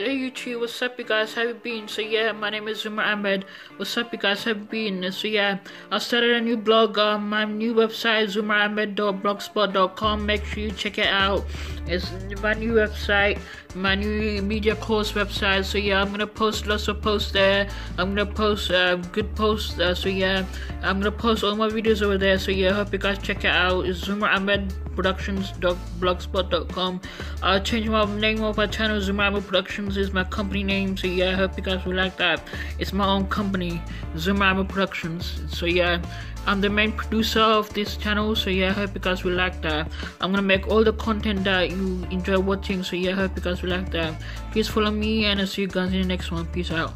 Hello YouTube, what's up you guys, how you been? So yeah, my name is Zummer Ahmad. What's up you guys, how you been? So yeah, I started a new blog on my new website, zumarahmed.blogspot.com. Make sure you check it out. It's my new website, my new media course website. So yeah, I'm gonna post lots of posts there. I'm gonna post uh, good posts. Uh, so yeah, I'm gonna post all my videos over there. So yeah, hope you guys check it out. It's Zummer Ahmad productions.blogspot.com. I'll change my name of my channel. Zummer Ahmad Productions is my company name. So yeah, I hope you guys will like that. It's my own company, Zummer Productions. So yeah, I'm the main producer of this channel. So yeah, I hope you guys will like that. I'm gonna make all the content that you enjoy watching. So yeah, I hope you guys will like that. Please follow me and I'll see you guys in the next one. Peace out.